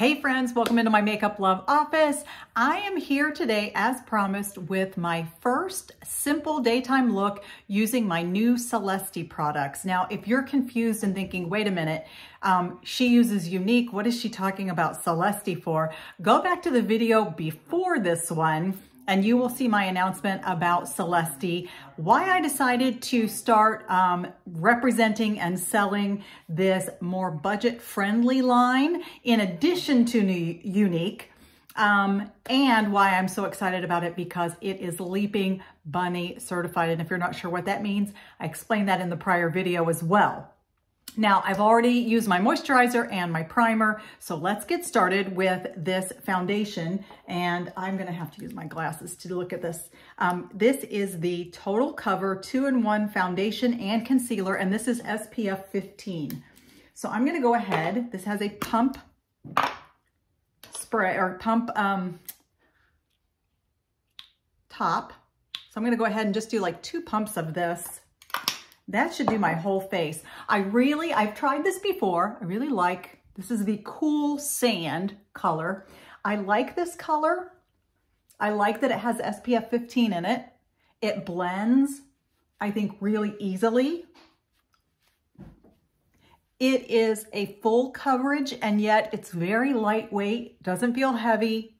Hey friends, welcome into my Makeup Love office. I am here today as promised with my first simple daytime look using my new Celesty products. Now, if you're confused and thinking, wait a minute, um, she uses Younique, what is she talking about Celesty for? Go back to the video before this one and you will see my announcement about Celesty, why I decided to start um, representing and selling this more budget-friendly line in addition to Younique, um, and why I'm so excited about it because it is Leaping Bunny certified. And if you're not sure what that means, I explained that in the prior video as well. Now, I've already used my moisturizer and my primer, so let's get started with this foundation. And I'm gonna have to use my glasses to look at this. Um, this is the Total Cover 2-in-1 Foundation and Concealer, and this is SPF 15. So I'm gonna go ahead, this has a pump spray, or pump um, top. So I'm gonna go ahead and just do like two pumps of this that should do my whole face. I really, I've tried this before. I really like, this is the Cool Sand color. I like this color. I like that it has SPF 15 in it. It blends, I think, really easily. It is a full coverage and yet it's very lightweight, doesn't feel heavy,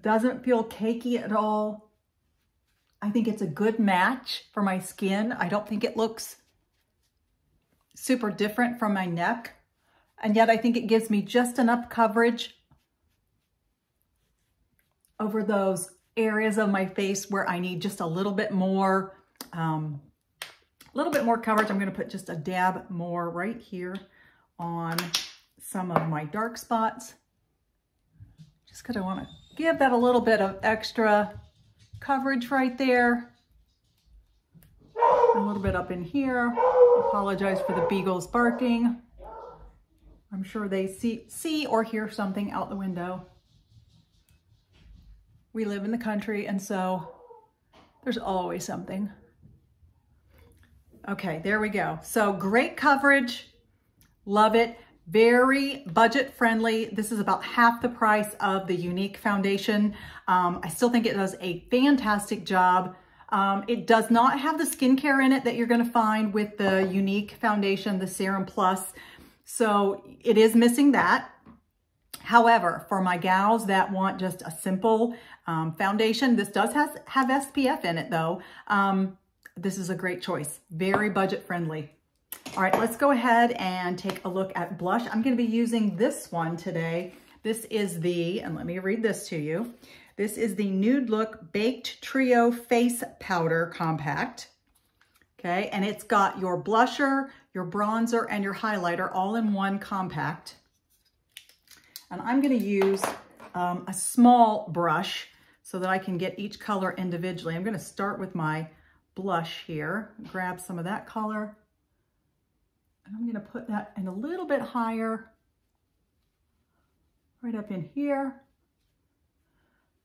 doesn't feel cakey at all. I think it's a good match for my skin. I don't think it looks super different from my neck. And yet I think it gives me just enough coverage over those areas of my face where I need just a little bit more, um, a little bit more coverage. I'm going to put just a dab more right here on some of my dark spots. Just because I want to give that a little bit of extra coverage right there. A little bit up in here. Apologize for the beagles barking. I'm sure they see, see or hear something out the window. We live in the country and so there's always something. Okay, there we go. So great coverage. Love it very budget friendly. This is about half the price of the Younique foundation. Um, I still think it does a fantastic job. Um, it does not have the skincare in it that you're gonna find with the Younique foundation, the Serum Plus. So it is missing that. However, for my gals that want just a simple um, foundation, this does has, have SPF in it though. Um, this is a great choice. Very budget friendly. All right, let's go ahead and take a look at blush. I'm gonna be using this one today. This is the, and let me read this to you. This is the Nude Look Baked Trio Face Powder Compact. Okay, and it's got your blusher, your bronzer, and your highlighter all in one compact. And I'm gonna use um, a small brush so that I can get each color individually. I'm gonna start with my blush here, grab some of that color, and I'm gonna put that in a little bit higher, right up in here.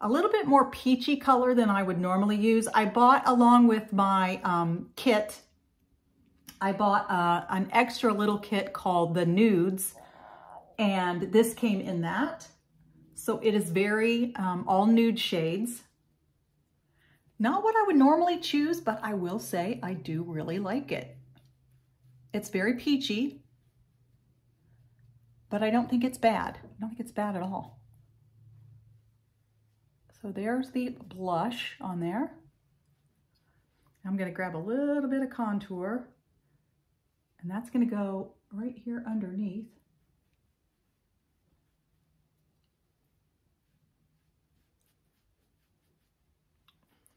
A little bit more peachy color than I would normally use. I bought along with my um, kit, I bought uh, an extra little kit called the Nudes, and this came in that. So it is very um, all nude shades. Not what I would normally choose, but I will say I do really like it. It's very peachy, but I don't think it's bad. I don't think it's bad at all. So there's the blush on there. I'm gonna grab a little bit of contour and that's gonna go right here underneath.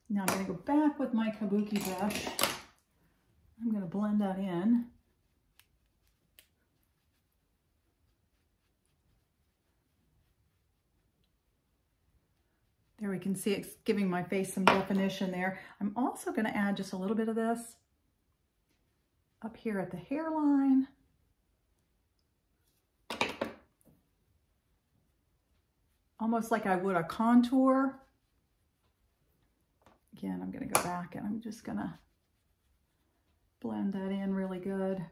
Now I'm gonna go back with my kabuki brush. I'm gonna blend that in. There we can see it's giving my face some definition there. I'm also going to add just a little bit of this up here at the hairline. Almost like I would a contour. Again, I'm going to go back and I'm just going to blend that in really good.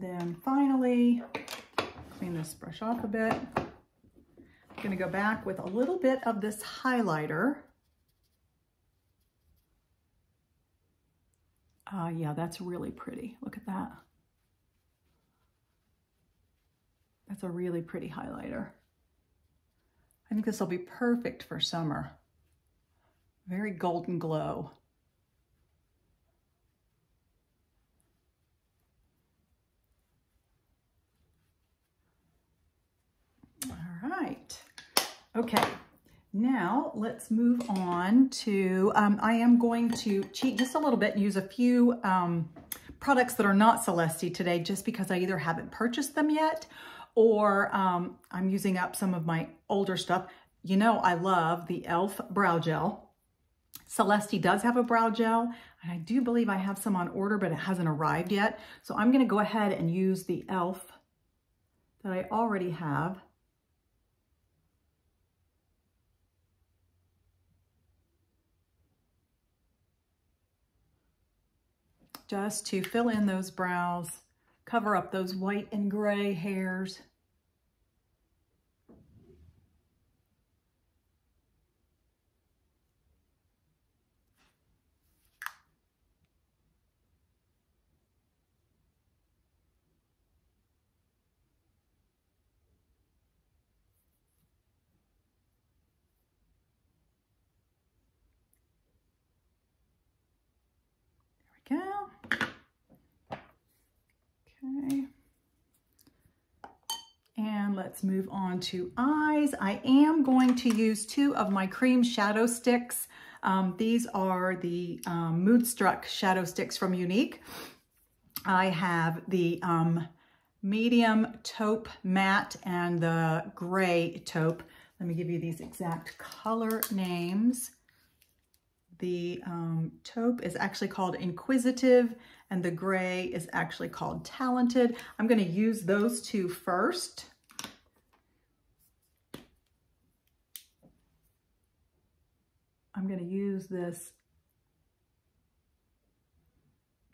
Then finally, clean this brush off a bit. I'm gonna go back with a little bit of this highlighter. Uh, yeah, that's really pretty. Look at that. That's a really pretty highlighter. I think this will be perfect for summer. Very golden glow. All right. Okay. Now let's move on to, um, I am going to cheat just a little bit and use a few um, products that are not Celesty today just because I either haven't purchased them yet or um, I'm using up some of my older stuff. You know I love the e.l.f. Brow Gel. Celesty does have a brow gel, and I do believe I have some on order, but it hasn't arrived yet. So I'm gonna go ahead and use the e.l.f. that I already have. Just to fill in those brows, cover up those white and gray hairs. There we go. Okay. And let's move on to eyes. I am going to use two of my cream shadow sticks. Um, these are the um, Moodstruck shadow sticks from Younique. I have the um, medium taupe matte and the gray taupe. Let me give you these exact color names. The um, taupe is actually called Inquisitive and the gray is actually called Talented. I'm gonna use those two first. I'm gonna use this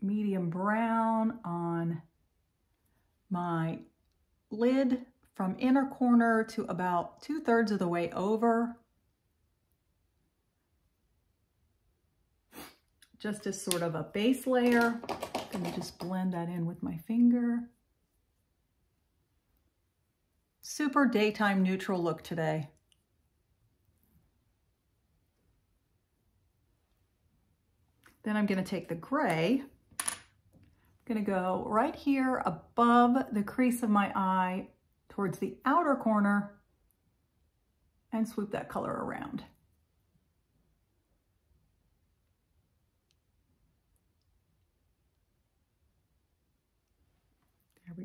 medium brown on my lid from inner corner to about two thirds of the way over. Just as sort of a base layer. I'm gonna just blend that in with my finger. Super daytime neutral look today. Then I'm gonna take the gray, I'm gonna go right here above the crease of my eye towards the outer corner and swoop that color around.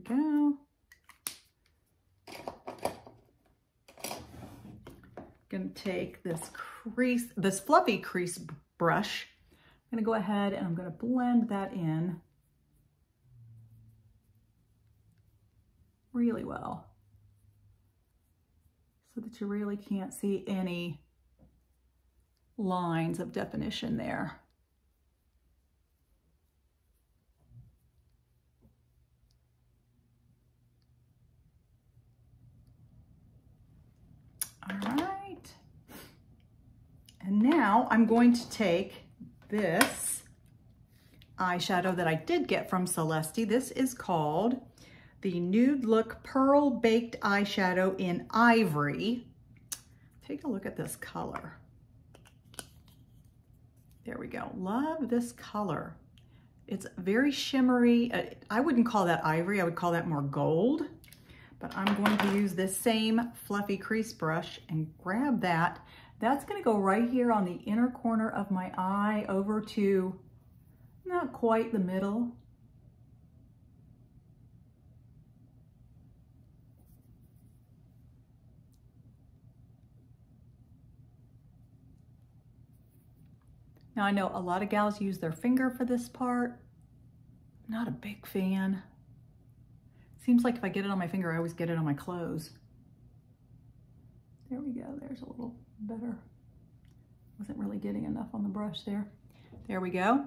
Go. Gonna take this crease, this fluffy crease brush. I'm gonna go ahead and I'm gonna blend that in really well so that you really can't see any lines of definition there. All right. And now I'm going to take this eyeshadow that I did get from Celesty. This is called the Nude Look Pearl Baked Eyeshadow in Ivory. Take a look at this color. There we go. Love this color. It's very shimmery. Uh, I wouldn't call that ivory. I would call that more gold but I'm going to use this same fluffy crease brush and grab that. That's gonna go right here on the inner corner of my eye over to not quite the middle. Now I know a lot of gals use their finger for this part. Not a big fan. Seems like if I get it on my finger, I always get it on my clothes. There we go, there's a little better. Wasn't really getting enough on the brush there. There we go.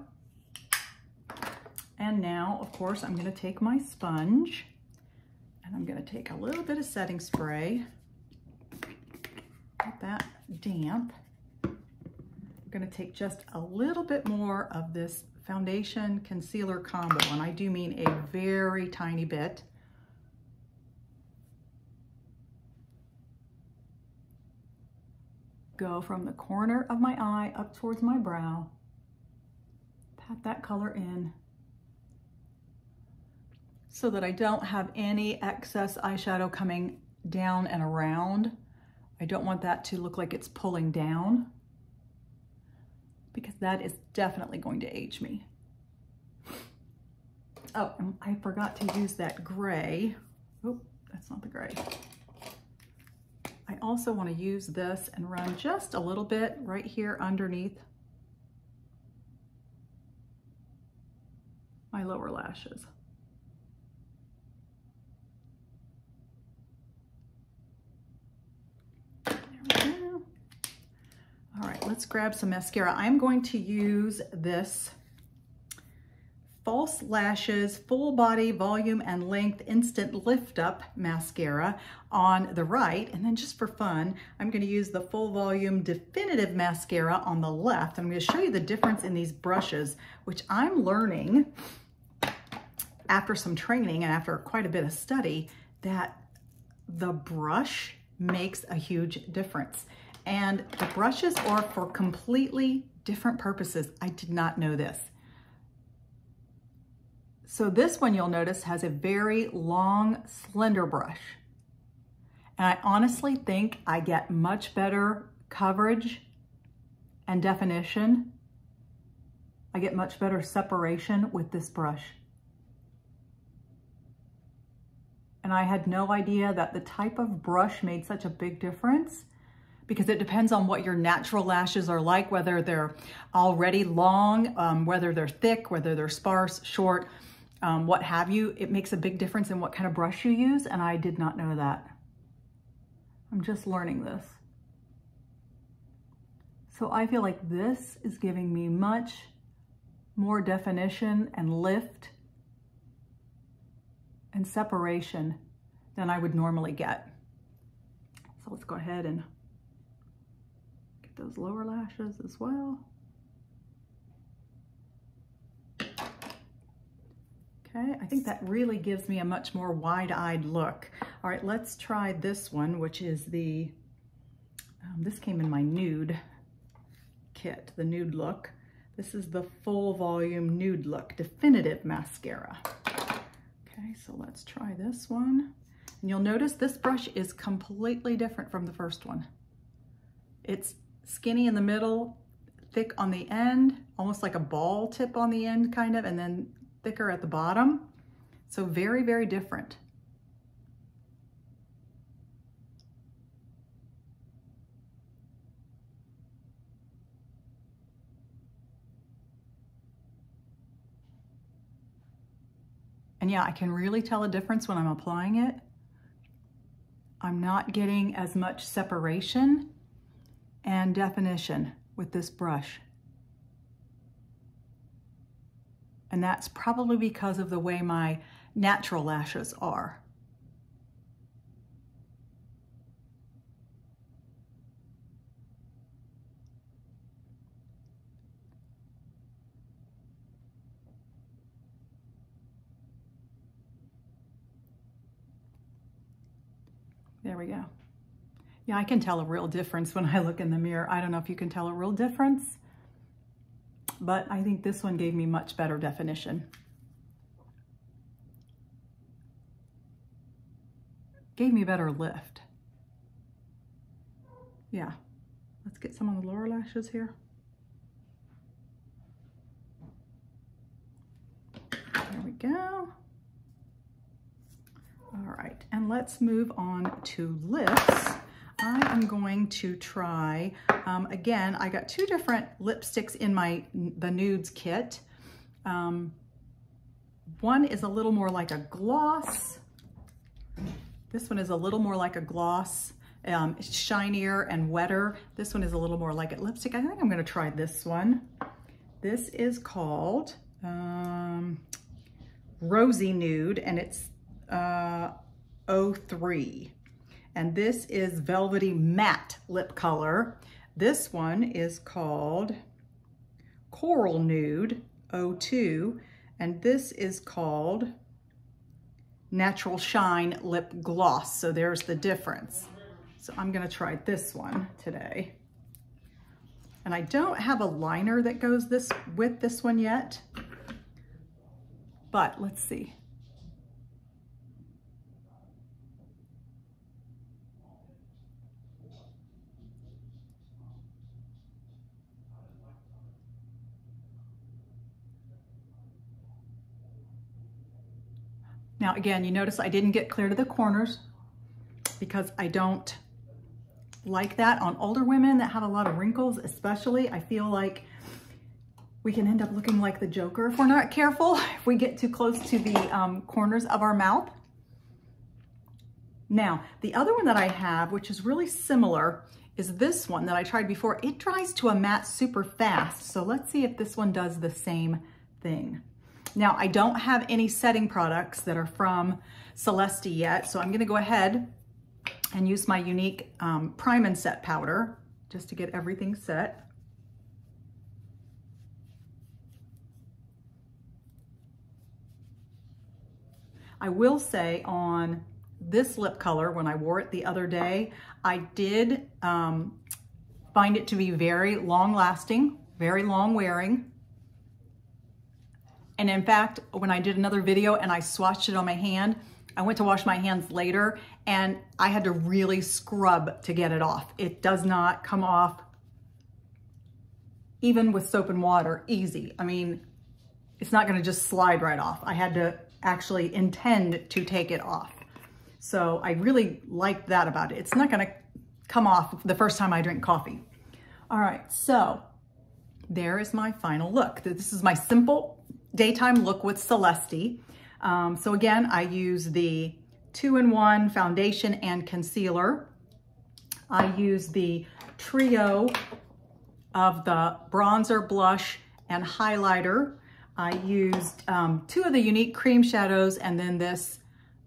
And now, of course, I'm gonna take my sponge and I'm gonna take a little bit of setting spray, get that damp. I'm gonna take just a little bit more of this foundation concealer combo, and I do mean a very tiny bit. Go from the corner of my eye up towards my brow. Pat that color in so that I don't have any excess eyeshadow coming down and around. I don't want that to look like it's pulling down because that is definitely going to age me. Oh, I forgot to use that gray. Oh, that's not the gray. I also want to use this and run just a little bit right here underneath my lower lashes. All right, let's grab some mascara. I'm going to use this False Lashes Full Body Volume and Length Instant Lift Up Mascara on the right. And then just for fun, I'm gonna use the Full Volume Definitive Mascara on the left. I'm gonna show you the difference in these brushes, which I'm learning after some training and after quite a bit of study that the brush makes a huge difference. And the brushes are for completely different purposes. I did not know this. So this one you'll notice has a very long, slender brush. And I honestly think I get much better coverage and definition. I get much better separation with this brush. And I had no idea that the type of brush made such a big difference because it depends on what your natural lashes are like, whether they're already long, um, whether they're thick, whether they're sparse, short, um, what have you. It makes a big difference in what kind of brush you use, and I did not know that. I'm just learning this. So I feel like this is giving me much more definition and lift and separation than I would normally get. So let's go ahead and get those lower lashes as well. Okay, I think that really gives me a much more wide-eyed look. All right, let's try this one, which is the, um, this came in my nude kit, the nude look. This is the full volume nude look definitive mascara. Okay, so let's try this one. And you'll notice this brush is completely different from the first one. It's skinny in the middle, thick on the end, almost like a ball tip on the end kind of, and then thicker at the bottom. So very, very different. And yeah, I can really tell a difference when I'm applying it. I'm not getting as much separation and definition with this brush. And that's probably because of the way my natural lashes are. There we go. Yeah, I can tell a real difference when I look in the mirror. I don't know if you can tell a real difference, but I think this one gave me much better definition. Gave me better lift. Yeah, let's get some on the lower lashes here. There we go. All right, and let's move on to lips. I am going to try, um, again, I got two different lipsticks in my the nudes kit. Um, one is a little more like a gloss. This one is a little more like a gloss, um, shinier and wetter. This one is a little more like a lipstick. I think I'm gonna try this one. This is called um, Rosy Nude, and it's uh, 03. And this is Velvety Matte Lip Color. This one is called Coral Nude 02, and this is called Natural Shine Lip Gloss. So there's the difference. So I'm gonna try this one today. And I don't have a liner that goes this with this one yet, but let's see. Now again, you notice I didn't get clear to the corners because I don't like that on older women that have a lot of wrinkles, especially. I feel like we can end up looking like the Joker if we're not careful, if we get too close to the um, corners of our mouth. Now, the other one that I have, which is really similar, is this one that I tried before. It dries to a matte super fast. So let's see if this one does the same thing. Now, I don't have any setting products that are from Celesty yet, so I'm gonna go ahead and use my Younique um, Prime and Set powder just to get everything set. I will say on this lip color, when I wore it the other day, I did um, find it to be very long lasting, very long wearing. And in fact, when I did another video and I swatched it on my hand, I went to wash my hands later and I had to really scrub to get it off. It does not come off even with soap and water easy. I mean, it's not gonna just slide right off. I had to actually intend to take it off. So I really like that about it. It's not gonna come off the first time I drink coffee. All right, so there is my final look. This is my simple daytime look with Celesty. Um, so again, I use the two-in-one foundation and concealer. I use the trio of the bronzer, blush, and highlighter. I used um, two of the Younique cream shadows and then this,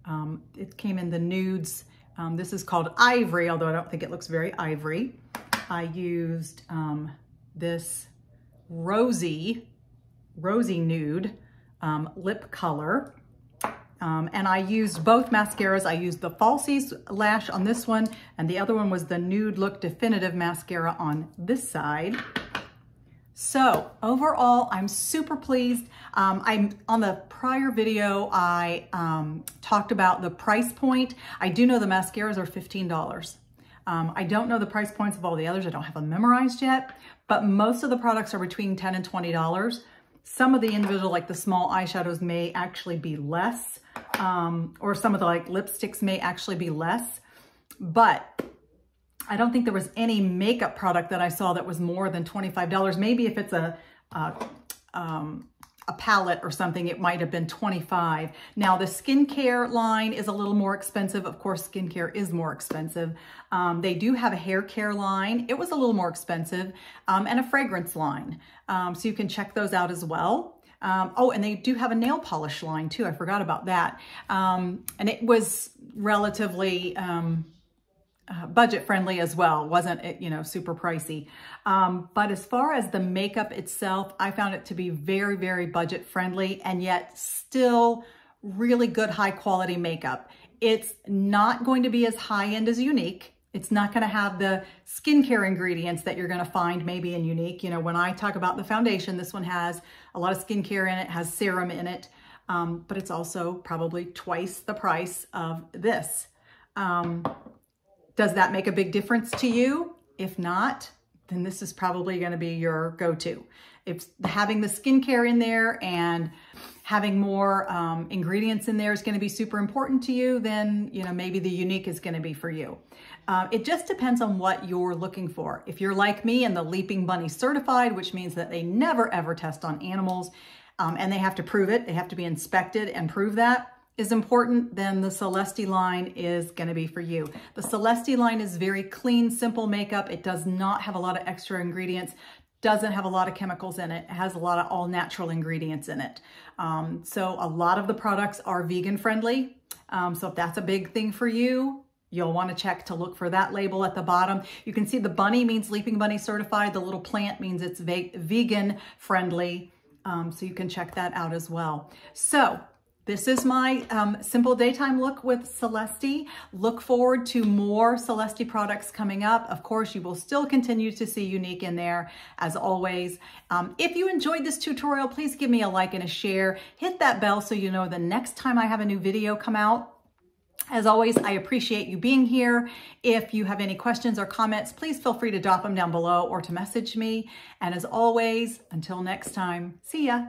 um, it came in the nudes. Um, this is called Ivory, although I don't think it looks very ivory. I used um, this rosy Rosy Nude um, lip color. Um, and I used both mascaras. I used the Falsies Lash on this one, and the other one was the Nude Look Definitive Mascara on this side. So overall, I'm super pleased. Um, I'm on the prior video, I um, talked about the price point. I do know the mascaras are $15. Um, I don't know the price points of all the others. I don't have them memorized yet, but most of the products are between 10 and $20. Some of the individual, like the small eyeshadows may actually be less, um, or some of the like lipsticks may actually be less, but I don't think there was any makeup product that I saw that was more than $25. Maybe if it's a, a um, a palette or something, it might have been 25. Now the skincare line is a little more expensive. Of course, skincare is more expensive. Um, they do have a hair care line. It was a little more expensive um, and a fragrance line. Um, so you can check those out as well. Um, oh, and they do have a nail polish line too. I forgot about that. Um, and it was relatively, um, uh, budget friendly as well. Wasn't it, you know, super pricey. Um, but as far as the makeup itself, I found it to be very, very budget friendly and yet still really good high quality makeup. It's not going to be as high end as Younique. It's not going to have the skincare ingredients that you're going to find maybe in Younique. You know, when I talk about the foundation, this one has a lot of skincare in it, has serum in it, um, but it's also probably twice the price of this. Um, does that make a big difference to you? If not, then this is probably going to be your go-to. If having the skincare in there and having more um, ingredients in there is going to be super important to you, then you know maybe the Younique is going to be for you. Uh, it just depends on what you're looking for. If you're like me and the Leaping Bunny certified, which means that they never ever test on animals, um, and they have to prove it, they have to be inspected and prove that, is important, then the Celesty line is gonna be for you. The Celesty line is very clean, simple makeup. It does not have a lot of extra ingredients. doesn't have a lot of chemicals in it. It has a lot of all natural ingredients in it. Um, so a lot of the products are vegan friendly. Um, so if that's a big thing for you, You'll want to check to look for that label at the bottom. You can see the bunny means Leaping Bunny certified. The little plant means it's vegan friendly. Um, so you can check that out as well. So this is my um, simple daytime look with Celesty. Look forward to more Celesty products coming up. Of course, you will still continue to see Younique in there as always. Um, if you enjoyed this tutorial, please give me a like and a share. Hit that bell so you know the next time I have a new video come out. As always, I appreciate you being here. If you have any questions or comments, please feel free to drop them down below or to message me. And as always, until next time, see ya.